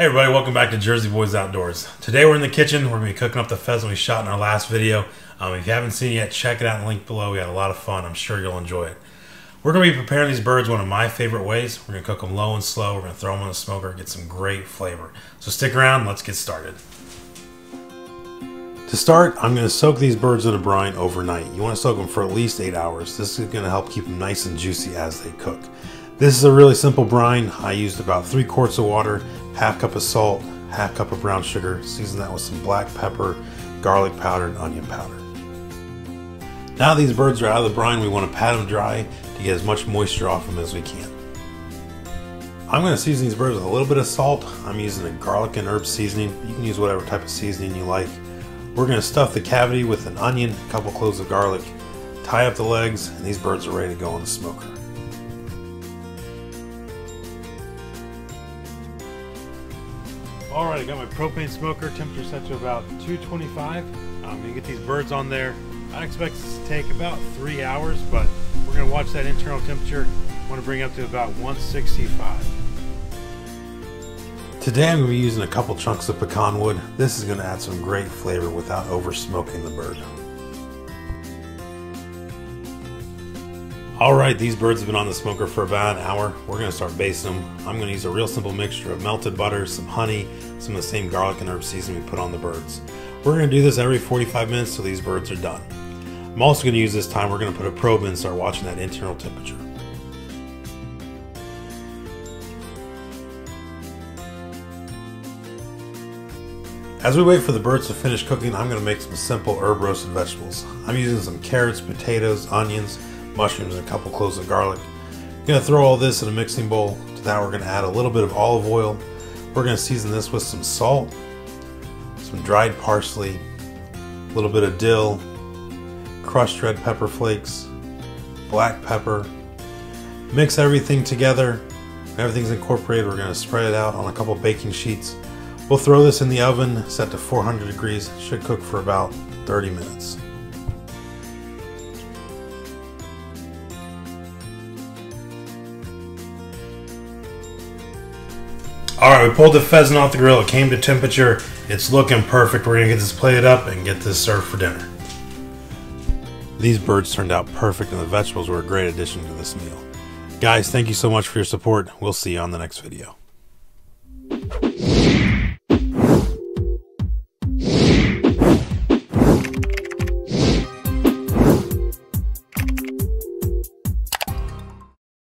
Hey everybody, welcome back to Jersey Boys Outdoors. Today we're in the kitchen. We're going to be cooking up the pheasant we shot in our last video. Um, if you haven't seen it yet, check it out in the link below. We had a lot of fun. I'm sure you'll enjoy it. We're going to be preparing these birds one of my favorite ways. We're going to cook them low and slow. We're going to throw them in the smoker, get some great flavor. So stick around, let's get started. To start, I'm going to soak these birds in a brine overnight. You want to soak them for at least 8 hours. This is going to help keep them nice and juicy as they cook. This is a really simple brine. I used about three quarts of water, half cup of salt, half cup of brown sugar, season that with some black pepper, garlic powder, and onion powder. Now these birds are out of the brine, we want to pat them dry to get as much moisture off them as we can. I'm going to season these birds with a little bit of salt. I'm using a garlic and herb seasoning. You can use whatever type of seasoning you like. We're going to stuff the cavity with an onion, a couple cloves of garlic, tie up the legs, and these birds are ready to go in the smoker. Alright, I got my propane smoker, temperature set to about 225. I'm um, to get these birds on there. I expect this to take about three hours, but we're to watch that internal temperature. I want to bring it up to about 165. Today I'm to be using a couple chunks of pecan wood. This is to add some great flavor without over smoking the bird. Alright, these birds have been on the smoker for about an hour. We're to start basting them. I'm to use a real simple mixture of melted butter, some honey, some of the same garlic and herb seasoning we put on the birds. We're to do this every 45 minutes till these birds are done. I'm also to use this time, we're to put a probe in and start watching that internal temperature. As we wait for the birds to finish cooking, I'm going to make some simple herb roasted vegetables. I'm using some carrots, potatoes, onions, mushrooms, and a couple cloves of garlic. To throw all this in a mixing bowl. To that, we're going to add a little bit of olive oil. We're going to season this with some salt, some dried parsley, a little bit of dill, crushed red pepper flakes, black pepper. Mix everything together. Everything's incorporated, we're going to spread it out on a couple baking sheets. We'll throw this in the oven set to 400 degrees. Should cook for about 30 minutes. All right, we pulled the pheasant off the grill. It came to temperature. It's looking perfect. We're gonna get this plated up and get this served for dinner. These birds turned out perfect and the vegetables were a great addition to this meal. Guys, thank you so much for your support. We'll see you on the next video.